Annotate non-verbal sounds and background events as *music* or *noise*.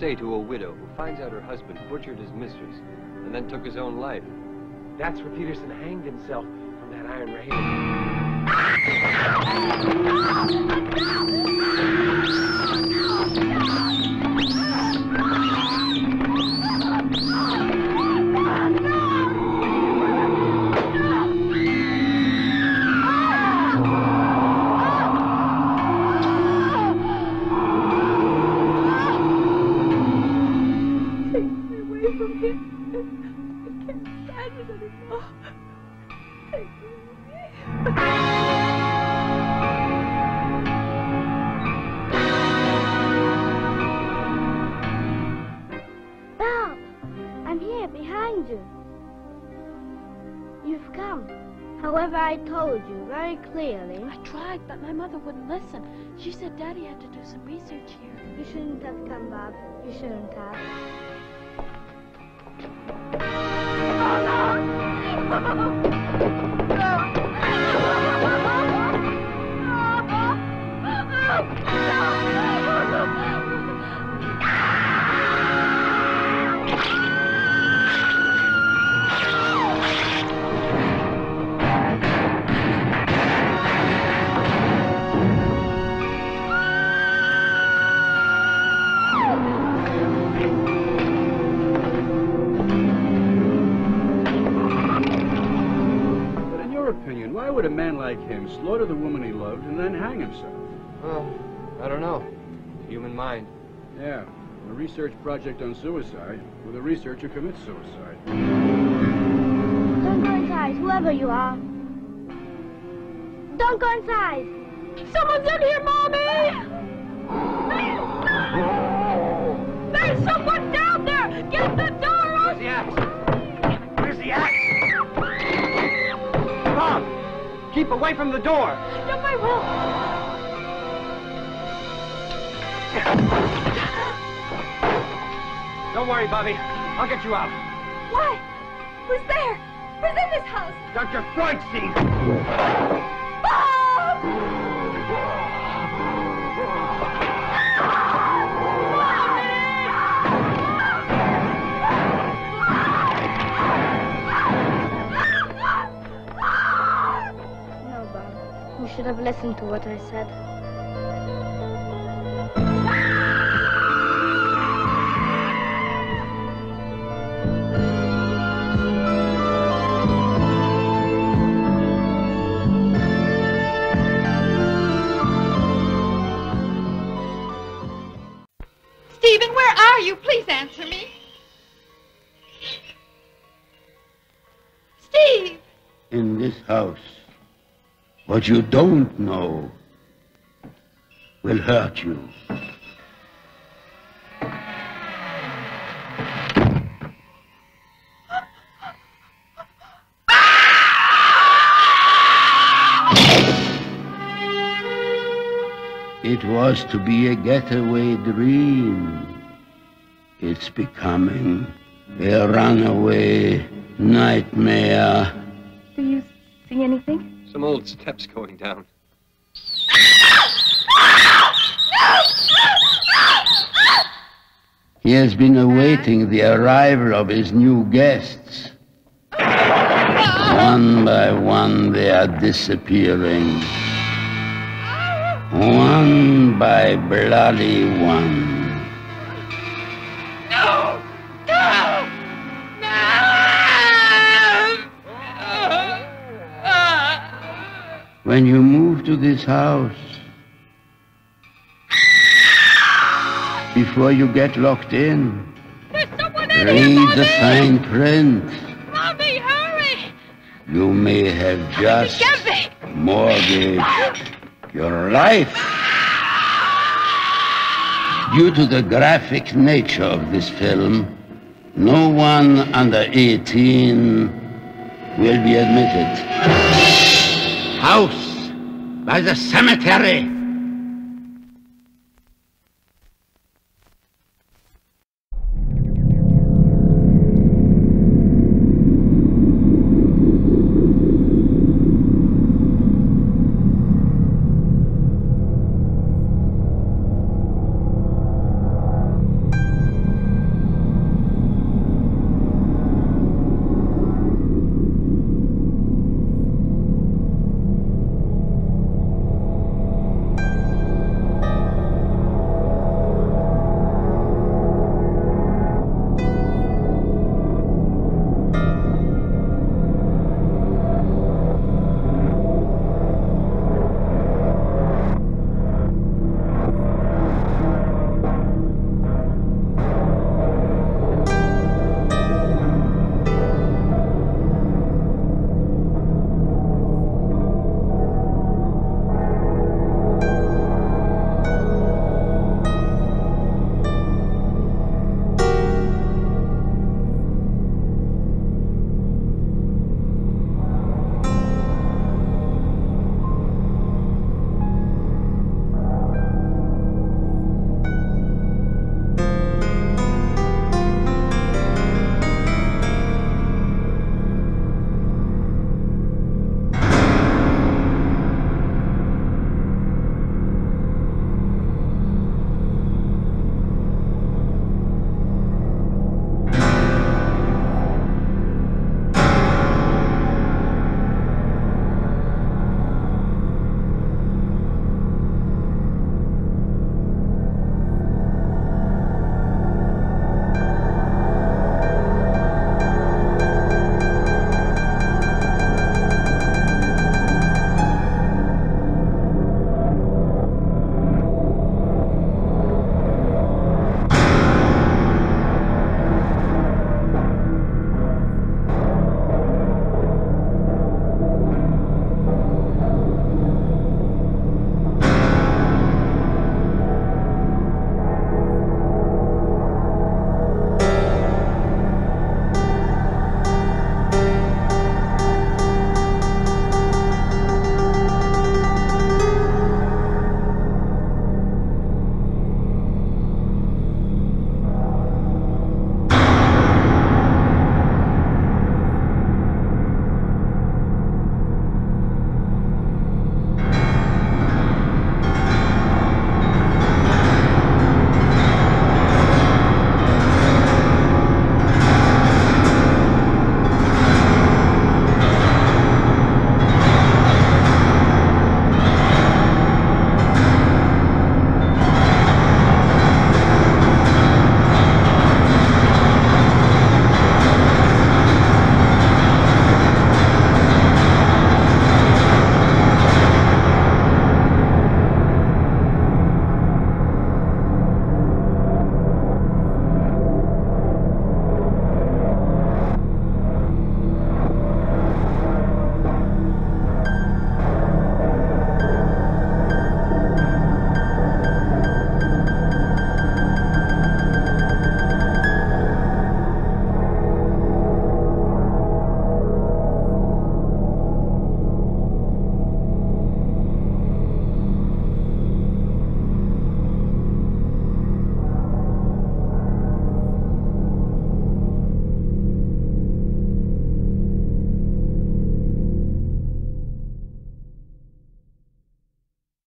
say to a widow who finds out her husband butchered his mistress and then took his own life? That's where Peterson hanged himself from that iron railing. I told you very clearly. I tried, but my mother wouldn't listen. She said Daddy had to do some research here. You shouldn't have come, Bob. You shouldn't have. But *laughs* in would a man like him slaughter the woman he loved and then hang himself? Well, I don't know. Human mind. Yeah, a research project on suicide with a researcher commits suicide. Don't go inside, whoever you are. Don't go inside. Someone's in here, Mommy! Keep away from the door! Yep, I will. Don't worry, Bobby. I'll get you out. Why? Who's there? Who's in this house? Dr. Freudstein! Bob! Listened to what I said. What you don't know will hurt you. It was to be a getaway dream. It's becoming a runaway nightmare. Do you see anything? Some old steps going down. He has been awaiting the arrival of his new guests. One by one, they are disappearing. One by bloody one. When you move to this house, before you get locked in, There's someone in here, read the fine print. Mommy, hurry! You may have just mortgaged your life. Due to the graphic nature of this film, no one under 18 will be admitted. House by the cemetery.